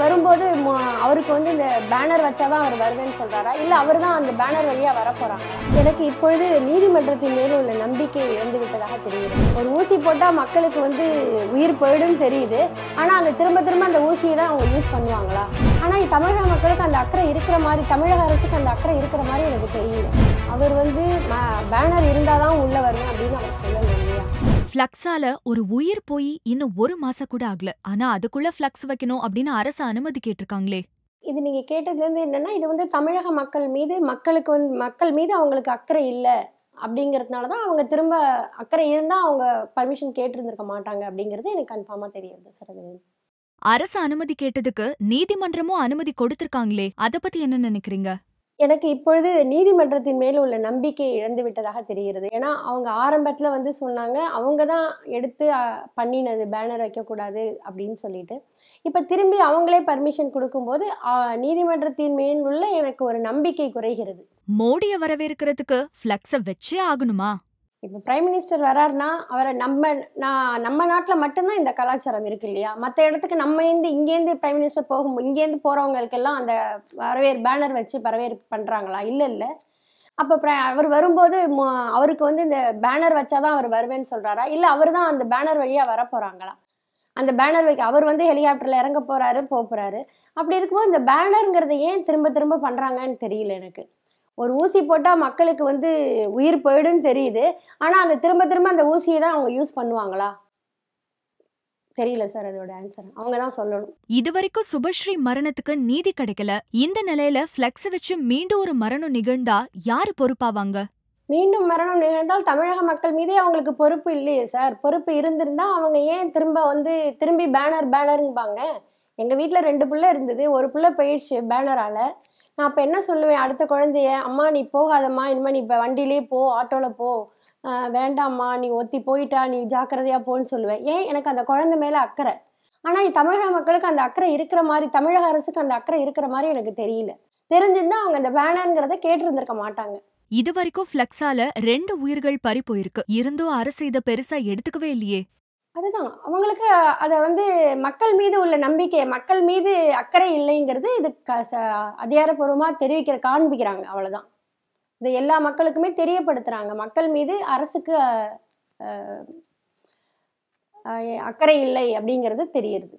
வரும்போது ம- அவருக்கு வந்து இந்த பேனர் வச்சாதான் அவர் வருவேன்னு சொல்றாரா? இல்ல அவர் தான் அந்த பேனர் வழியா வர எனக்கு இப்பொழுது நீதிமன்றத்தின் மேல் உள்ள நம்பிக்கை இழந்து விட்டதாக தெரியுது ஒரு ஊசி போட்டா மக்களுக்கு வந்து உயிர் போயிடும் தெரியுது. ஆனா அந்த திரும்ப திரும்ப அந்த ஊசியை தான் அவங்க யூஸ் பண்ணுவாங்களா? ஆனா தமிழக மக்களுக்கு அந்த அக்கறை இருக்கிற மாதிரி தமிழக அரசுக்கு அந்த அக்கறை இருக்கிற மாதிரி எனக்கு தெரியுது. அவர் வந்து பேனர் இருந்தாதான் உள்ள வருவேன் அப்படின்னு அவர் சொல்லணும். ஃப்ளக்ஸால ஒரு உயிர் போய் இன்னும் ஒரு மாசம் கூட ஆகல. ஆனா அதுக்குள்ள ஃப்ளக்ஸ் வைக்கணும் அப்படின்னு அரசு அனுமதி கேட்டிருக்காங்களே. இது நீங்க கேட்டதுல இருந்து என்னன்னா இது வந்து தமிழக மக்கள் மீது மக்களுக்கு வந்து மக்கள் மீது அவங்களுக்கு அக்கறை இல்லை அப்படிங்கிறதுனால தான் அவங்க திரும்ப அக்கறை இருந்தா அவங்க பர்மிஷன் கேட்டிருந்திருக்க மாட்டாங்க அப்படிங்கிறது எனக்கு கன்ஃபார்மா தெரியுது சரவணன் அரசு அனுமதி கேட்டதுக்கு நீதிமன்றமும் அனுமதி கொடுத்திருக்காங்களே. அத பத்தி என்ன நினைக்கிறீங்க? எனக்கு இப்பொழுது நீதிமன்றத்தின் மேல் உள்ள நம்பிக்கை இழந்து விட்டதாக தெரிகிறது. ஏன்னா அவங்க ஆரம்பத்தில் வந்து சொன்னாங்க அவங்க தான் எடுத்து பண்ணினது பேனர் வைக்கக்கூடாது அப்படின்னு சொல்லிட்டு. இப்போ திரும்பி அவங்களே பர்மிஷன் கொடுக்கும்போது நீதிமன்றத்தின் மேல் உள்ள எனக்கு ஒரு நம்பிக்கை குறைகிறது. மோடியை வரவேற்கிறதுக்கு ஃப்ளக்ஸை வச்சே ஆகணுமா? இப்போ பிரைம் மினிஸ்டர் வராருன்னா அவரை நம்ம நான் நம்ம நாட்டில் மட்டும்தான் இந்த கலாச்சாரம் இருக்கு இல்லையா? மற்ற இடத்துக்கு நம்ம இருந்து இங்கேருந்து பிரைம் மினிஸ்டர் போகும் இங்கேருந்து போகிறவங்களுக்கெல்லாம் அந்த வரவேற் பேனர் வச்சு வரவேற்பு பண்ணுறாங்களா இல்லை இல்லை. அப்போ அவர் வரும்போது அவருக்கு வந்து இந்த பேனர் வச்சாதான் அவர் வருவேன்னு சொல்கிறாரா இல்லை அவர் தான் அந்த பேனர் வழியாக வர போகிறாங்களா அந்த பேனர் வைக்க அவர் வந்து ஹெலிகாப்டரில் இறங்க போகிறாரு போக போகிறாரு அப்படி இருக்கும்போது இந்த பேனருங்கிறத ஏன் திரும்ப திரும்ப பண்ணுறாங்கன்னு தெரியல எனக்கு. ஒரு ஊசி போட்டால் மக்களுக்கு வந்து உயிர் போயிடும் தெரியுது. ஆனா அந்த திரும்ப திரும்ப அந்த ஊசியை தான் அவங்க யூஸ் பண்ணுவாங்களா? தெரியல சார் அதோட ஆன்சர் அவங்க தான் சொல்லணும். இதுவரைக்கும் சுபஸ்ரீ மரணத்துக்கு நீதி கிடைக்கல. இந்த நிலையில ஃப்ளக்ஸ் வச்சு மீண்டும் ஒரு மரணம் நிகழ்ந்தா யாரு பொறுப்பாவாங்க? மீண்டும் மரணம் நிகழ்ந்தால் தமிழக மக்கள் மீதே அவங்களுக்கு பொறுப்பு இல்லையே சார் பொறுப்பு இருந்திருந்தா அவங்க ஏன் திரும்ப வந்து திரும்பி பேனர் பேனருங்பாங்க எங்க வீட்டில் ரெண்டு புள்ள இருந்தது. ஒரு புள்ள போயிடுச்சு பேனரால நான் அப்போ என்ன சொல்லுவேன்? அடுத்த குழந்தைய அம்மா நீ போகாதம்மா. இனிமேல் நீ இப்போ வண்டியிலே போ ஆட்டோவில் போ. வேண்டாம்மா. நீ ஒத்தி போயிட்டா நீ ஜாக்கிரதையாக போன்னு சொல்லுவேன். ஏன்? எனக்கு அந்த குழந்தை மேலே அக்கறை. ஆனால் தமிழக மக்களுக்கு அந்த அக்கறை இருக்கிற மாதிரி தமிழக அரசுக்கு அந்த அக்கறை இருக்கிற மாதிரி எனக்கு தெரியல. தெரிஞ்சிருந்தா அவங்க அந்த வேணாங்கிறத கேட்டிருந்திருக்க மாட்டாங்க. இதுவரைக்கும் ஃப்ளெக்ஸால ரெண்டு உயிர்கள் பறி போயிருக்கு இருந்தும் அரசு இதை பெருசா எடுத்துக்கவே இல்லையே. அதுதான். அவங்களுக்கு அதை வந்து மக்கள் மீது உள்ள நம்பிக்கை மக்கள் மீது அக்கறை இல்லைங்கிறது இது க- ச- அதிகாரப்பூர்வமாக தெரிவிக்கிற காண்பிக்கிறாங்க. அவ்வளோதான் இது எல்லா மக்களுக்குமே தெரியப்படுத்துகிறாங்க மக்கள் மீது அரசுக்கு அக்கறை இல்லை அப்படிங்கிறது தெரியுது.